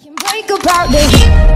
Can break about this.